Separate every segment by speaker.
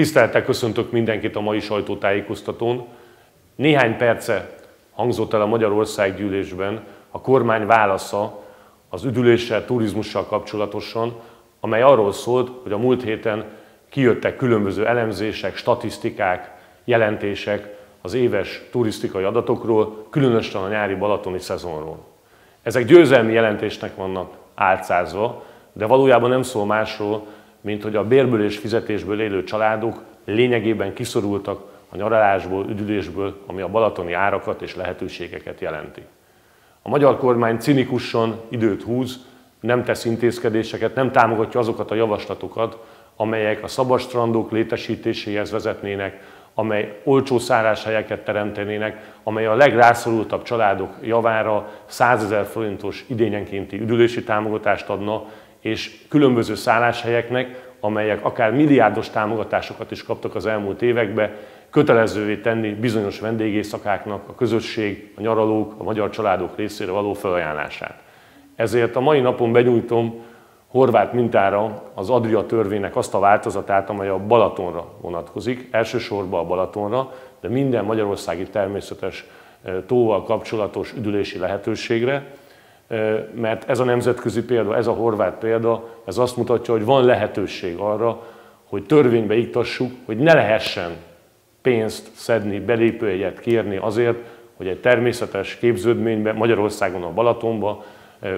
Speaker 1: Tisztelettel köszöntök mindenkit a mai sajtótájékoztatón. Néhány perce hangzott el a Magyarország gyűlésben a kormány válasza az üdüléssel, turizmussal kapcsolatosan, amely arról szólt, hogy a múlt héten kijöttek különböző elemzések, statisztikák, jelentések az éves turisztikai adatokról, különösen a nyári balatoni szezonról. Ezek győzelmi jelentésnek vannak álcázva, de valójában nem szól másról, mint hogy a bérből és fizetésből élő családok lényegében kiszorultak a nyaralásból, üdülésből, ami a balatoni árakat és lehetőségeket jelenti. A magyar kormány cinikusan időt húz, nem tesz intézkedéseket, nem támogatja azokat a javaslatokat, amelyek a szabad strandok létesítéséhez vezetnének, amely olcsó szálláshelyeket teremtenének, amely a legrászorultabb családok javára 100 ezer forintos idényenkénti üdülési támogatást adna, és különböző szálláshelyeknek, amelyek akár milliárdos támogatásokat is kaptak az elmúlt években, kötelezővé tenni bizonyos vendégészakáknak a közösség, a nyaralók, a magyar családok részére való felajánlását. Ezért a mai napon benyújtom horvát mintára az Adria törvénynek azt a változatát, amely a Balatonra vonatkozik, elsősorban a Balatonra, de minden magyarországi természetes eh, tóval kapcsolatos üdülési lehetőségre, mert ez a nemzetközi példa, ez a horvát példa, ez azt mutatja, hogy van lehetőség arra, hogy törvénybe iktassuk, hogy ne lehessen pénzt szedni, belépőjegyet kérni azért, hogy egy természetes képződménybe, Magyarországon a Balatonba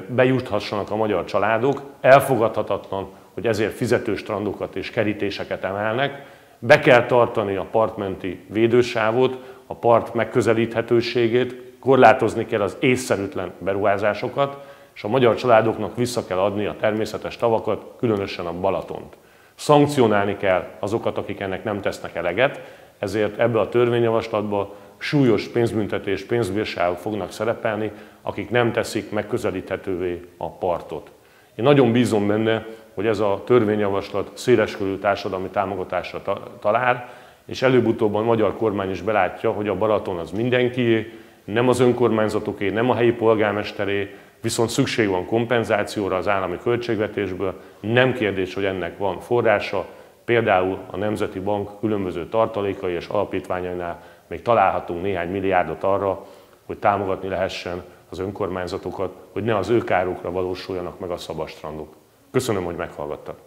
Speaker 1: bejuthassanak a magyar családok. Elfogadhatatlan, hogy ezért fizetős strandokat és kerítéseket emelnek. Be kell tartani a partmenti védősávot, a part megközelíthetőségét, korlátozni kell az észszerűtlen beruházásokat, és a magyar családoknak vissza kell adni a természetes tavakat, különösen a Balatont. Szankcionálni kell azokat, akik ennek nem tesznek eleget, ezért ebbe a törvényjavaslatba súlyos pénzbüntetés, pénzbírságok fognak szerepelni, akik nem teszik megközelíthetővé a partot. Én nagyon bízom benne, hogy ez a törvényjavaslat széleskörű társadalmi támogatásra talál, és előbb-utóbb a magyar kormány is belátja, hogy a Balaton az mindenkié, nem az önkormányzatoké, nem a helyi polgármesteré, viszont szükség van kompenzációra az állami költségvetésből. Nem kérdés, hogy ennek van forrása, például a Nemzeti Bank különböző tartalékai és alapítványainál még találhatunk néhány milliárdot arra, hogy támogatni lehessen az önkormányzatokat, hogy ne az ő kárukra valósuljanak meg a szabastrandok. Köszönöm, hogy meghallgattak.